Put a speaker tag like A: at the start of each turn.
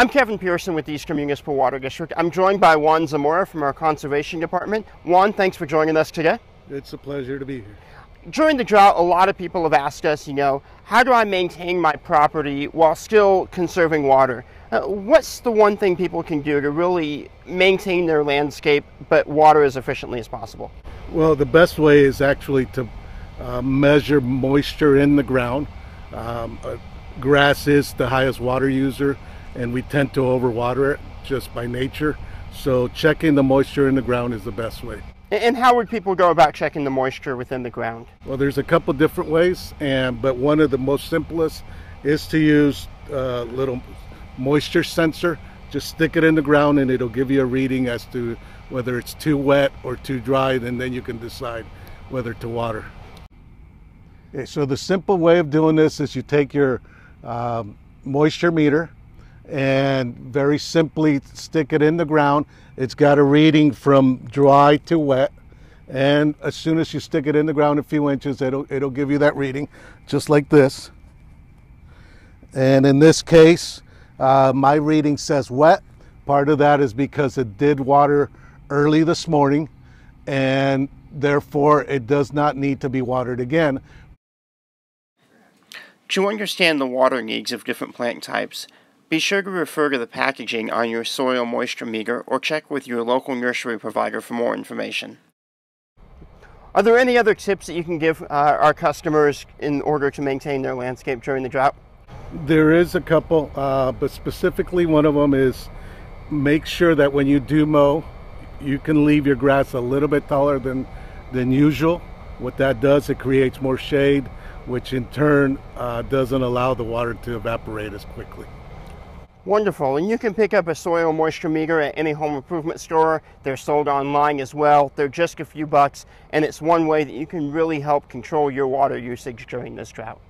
A: I'm Kevin Pearson with the Eastern Municipal Water District. I'm joined by Juan Zamora from our Conservation Department. Juan, thanks for joining us today.
B: It's a pleasure to be here.
A: During the drought, a lot of people have asked us, you know, how do I maintain my property while still conserving water? Uh, what's the one thing people can do to really maintain their landscape but water as efficiently as possible?
B: Well, the best way is actually to uh, measure moisture in the ground. Um, uh, grass is the highest water user, and we tend to overwater it just by nature. So, checking the moisture in the ground is the best way.
A: And how would people go about checking the moisture within the ground?
B: Well, there's a couple different ways, and but one of the most simplest is to use a little moisture sensor. Just stick it in the ground, and it'll give you a reading as to whether it's too wet or too dry, and then you can decide whether to water. Okay, so the simple way of doing this is you take your um, moisture meter and very simply stick it in the ground. It's got a reading from dry to wet. And as soon as you stick it in the ground a few inches, it'll, it'll give you that reading, just like this. And in this case, uh, my reading says wet. Part of that is because it did water early this morning, and therefore it does not need to be watered again.
A: To understand the water needs of different plant types, be sure to refer to the packaging on your soil moisture meter or check with your local nursery provider for more information. Are there any other tips that you can give uh, our customers in order to maintain their landscape during the drought?
B: There is a couple, uh, but specifically one of them is make sure that when you do mow, you can leave your grass a little bit taller than, than usual. What that does, it creates more shade, which in turn uh, doesn't allow the water to evaporate as quickly.
A: Wonderful. And you can pick up a soil moisture meter at any home improvement store. They're sold online as well. They're just a few bucks, and it's one way that you can really help control your water usage during this drought.